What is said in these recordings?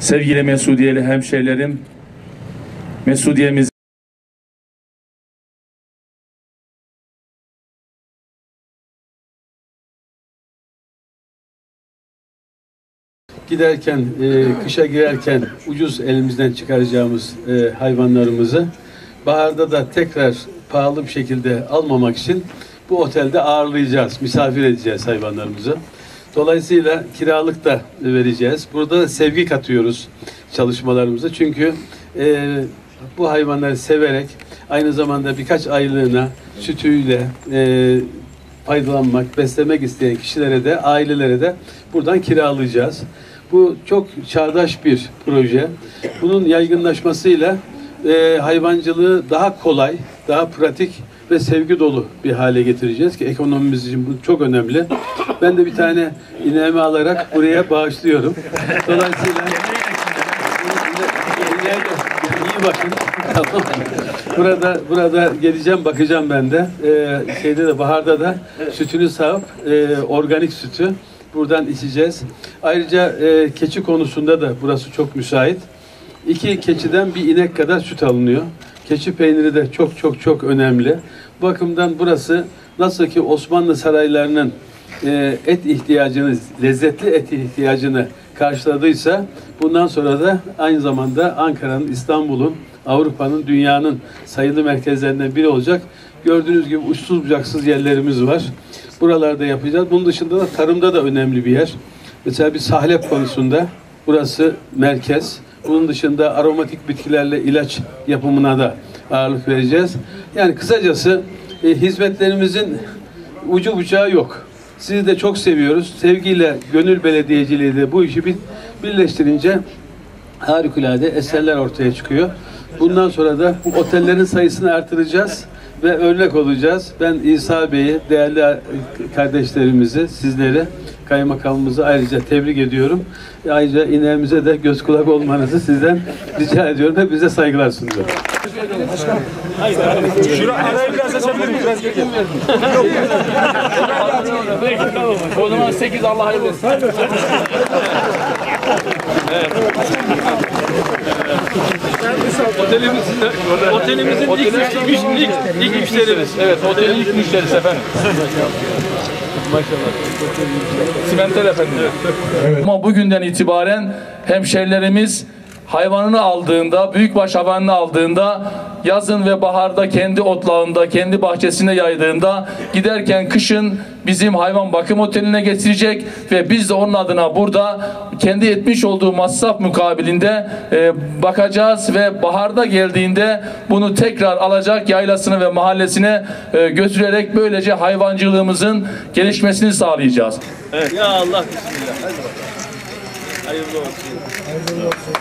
Sevgili Mesudiyeli hemşehrilerim, Mesudiyemiz giderken, e, kışa girerken ucuz elimizden çıkaracağımız e, hayvanlarımızı baharda da tekrar pahalı bir şekilde almamak için bu otelde ağırlayacağız, misafir edeceğiz hayvanlarımızı. Dolayısıyla kiralık da vereceğiz. Burada da sevgi katıyoruz çalışmalarımıza. Çünkü e, bu hayvanları severek aynı zamanda birkaç aylığına sütüyle e, faydalanmak, beslemek isteyen kişilere de, ailelere de buradan kiralayacağız. Bu çok çağdaş bir proje. Bunun yaygınlaşmasıyla e, hayvancılığı daha kolay, daha pratik ve sevgi dolu bir hale getireceğiz ki ekonomimiz için bu çok önemli. Ben de bir tane ineğimi alarak buraya bağışlıyorum. Dolayısıyla iyi bakın. Burada burada geleceğim bakacağım ben de. Ee, şeyde de baharda da sütünü sağıp e, organik sütü buradan içeceğiz. Ayrıca e, keçi konusunda da burası çok müsait. İki keçiden bir inek kadar süt alınıyor. Keçi peyniri de çok çok çok önemli. Bakımdan burası nasıl ki Osmanlı saraylarının e, et ihtiyacını, lezzetli et ihtiyacını karşıladıysa bundan sonra da aynı zamanda Ankara'nın, İstanbul'un, Avrupa'nın, dünyanın sayılı merkezlerinden biri olacak. Gördüğünüz gibi uçsuz bucaksız yerlerimiz var. Buralarda yapacağız. Bunun dışında da tarımda da önemli bir yer. Mesela bir sahlep konusunda burası merkez. Bunun dışında aromatik bitkilerle ilaç yapımına da ağırlık vereceğiz. Yani kısacası e, hizmetlerimizin ucu bucağı yok. Sizi de çok seviyoruz. Sevgiyle gönül belediyeciliği de bu işi bir birleştirince harikulade eserler ortaya çıkıyor. Bundan sonra da otellerin sayısını artıracağız ve örnek olacağız. Ben İsa Bey'i, değerli kardeşlerimizi, sizleri, kaymakamımızı ayrıca tebrik ediyorum. Ayrıca ineğimize de göz kulak olmanızı sizden rica ediyorum. Hepinize saygılar sunuyorum. Şura arayı biraz açabilir miyim? Biraz geri o zaman 8 Allah hayırlı olsun. Otelimizin, otelimizin ilk, ilk, ilk, ilk müşterimiz. Evet, otelin ilk müşterisi efendim. Maşallah. Simentel efendim. Ama bugünden itibaren hemşerilerimiz hayvanını aldığında, büyükbaş hayvanını aldığında, yazın ve baharda kendi otlağında, kendi bahçesinde yaydığında, giderken kışın bizim hayvan bakım oteline getirecek ve biz de onun adına burada kendi etmiş olduğu masraf mukabilinde e, bakacağız ve baharda geldiğinde bunu tekrar alacak yaylasını ve mahallesine e, götürerek böylece hayvancılığımızın gelişmesini sağlayacağız. Ya Allah bismillah. Hadi bakalım. Hayırlı olsun. ございます。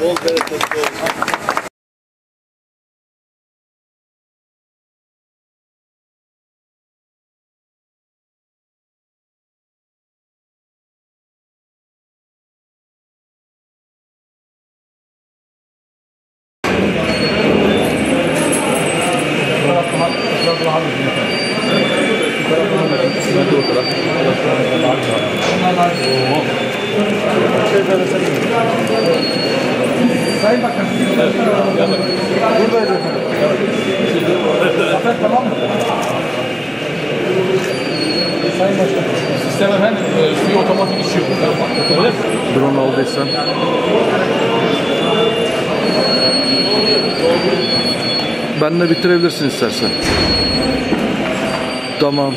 Thank you. Hayırlı olsun. Bol bereketli olsun. Sistem efendim e, suyu otomatik işiyor. Drone aldıysan. Benle bitirebilirsin istersen. Tamam.